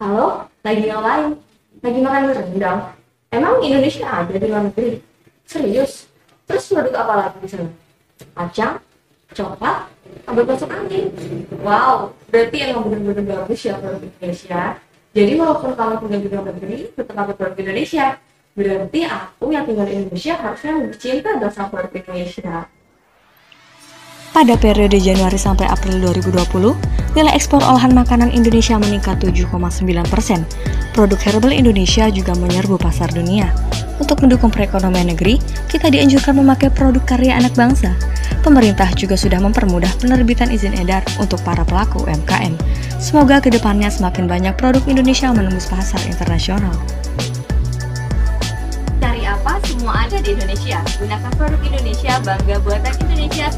Halo, lagi ngapain? Lagi makan rendang. Emang Indonesia ada di luar negeri? Serius? Terus produk apa lagi di sana? Kacang? Coklat? Kabel masuk angin? Wow, berarti emang bener-bener bagus ya produk Indonesia. Jadi walaupun kamu tinggal di luar negeri, tetap ada produk Indonesia. Berarti aku yang tinggal di Indonesia harusnya lebih cinta dong sama produk Indonesia. Pada periode Januari sampai April 2020, nilai ekspor olahan makanan Indonesia meningkat 7,9 persen. Produk herbal Indonesia juga menyerbu pasar dunia. Untuk mendukung perekonomian negeri, kita dianjurkan memakai produk karya anak bangsa. Pemerintah juga sudah mempermudah penerbitan izin edar untuk para pelaku UMKM. Semoga ke depannya semakin banyak produk Indonesia menembus pasar internasional. Cari apa? Semua ada di Indonesia. Gunakan produk Indonesia, bangga buatan Indonesia